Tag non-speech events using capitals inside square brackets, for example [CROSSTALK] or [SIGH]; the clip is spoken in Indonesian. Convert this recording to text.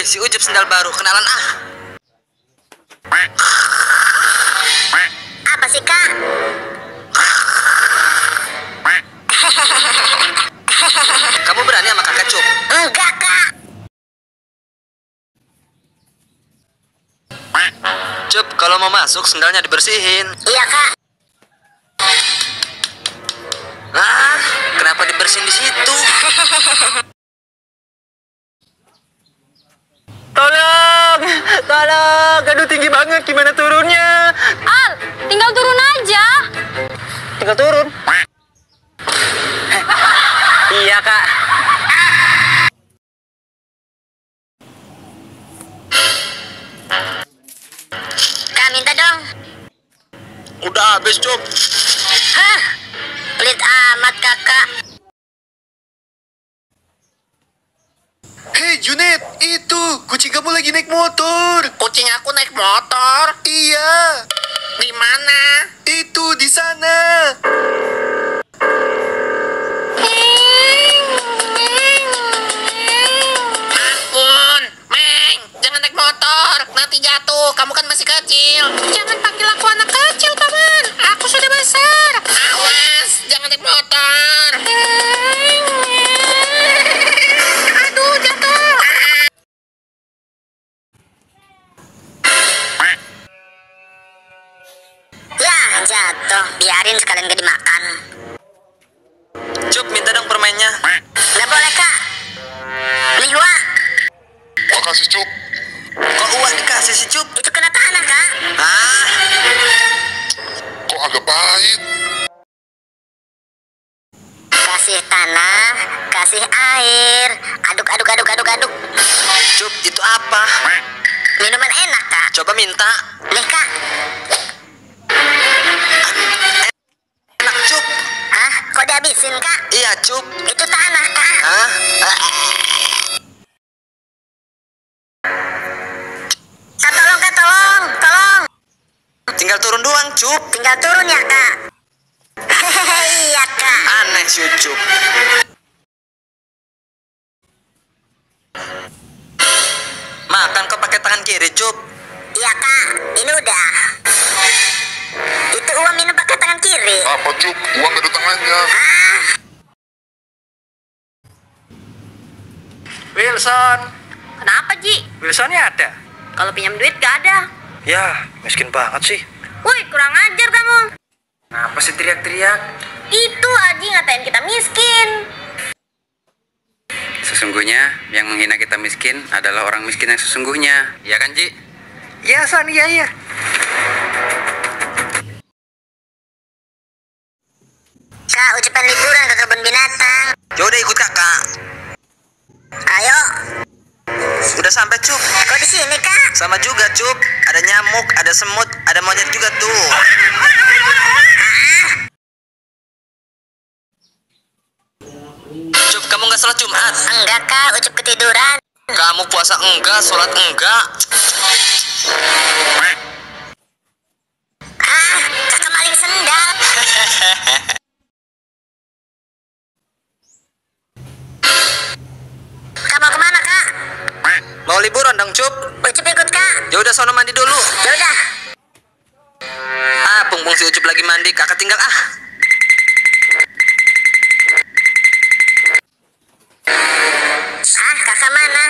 Wih, si Ucup sendal baru, kenalan ah. Apa sih kak? Kamu berani sama kakak Cup? Enggak kak. Cup, kalau mau masuk sendalnya dibersihin. Iya kak. Ah, kenapa dibersihin di situ? Tolong, tolong. Aduh tinggi banget. Gimana turunnya? Al, tinggal turun aja. Tinggal turun. iya kak. Kak minta dong. Udah habis, Cup. Hah? Pelit amat kakak. Hei Junet, itu kucing kamu lagi naik motor. Kucing aku naik motor. Iya, Di mana? itu di sana. Ampun, Meng, jangan naik motor. Nanti jatuh. Kamu kan masih kecil. Jangan panggil aku anak kecil, Biarin sekalian gak dimakan. Cup, minta dong permennya. Gak boleh, Kak. Nih, Wak. Makasih Cup. Kok uang dikasih si Cup? Itu kena tanah, Kak. Ah, Kok agak pahit? Kasih tanah, kasih air. Aduk, aduk, aduk, aduk, aduk. Cup, itu apa? Minuman enak, Kak. Coba minta. Nih, Kak. Dihabisin, Kak? Iya, Cup. Itu tanah, Kak. Hah? Ah, Kak, tolong, Kak, tolong. Tolong. tinggal turun doang, Cup. Tinggal turun ya, Kak. Hehehe, [LAUGHS] iya, Kak. Aneh si Ucup. Makan kok pakai tangan kiri, Cup. Iya, Kak. Ini udah. Itu uang minum pakai tangan kiri. Apa Cup? Uang ada tangannya. Ah, Wilson. Kenapa, Ji? Wilsonnya ada. Kalau pinjam duit gak ada. Ya, miskin banget sih. Woi, kurang ajar kamu. Kenapa sih teriak-teriak? Itu Aji ngatain kita miskin. Sesungguhnya yang menghina kita miskin adalah orang miskin yang sesungguhnya. Ya kan, Ji? Ya, Son, iya, iya. Kak, ucapan liburan ke kebun binatang. Ya udah ikut kakak. Ayo. Udah sampai, Cup. Kok di sini, Kak? Sama juga, Cup. Ada nyamuk, ada semut, ada monyet juga tuh. Cup, kamu nggak sholat Jumat? Enggak, Kak. Ucup ketiduran. Kamu puasa enggak, sholat enggak? Mau liburan dong, Cup? Ucup ikut, Kak. Ya udah sono mandi dulu. Ya udah. Ah, pungpung si Ucup lagi mandi, kakak tinggal ah. Ah, kakak mana?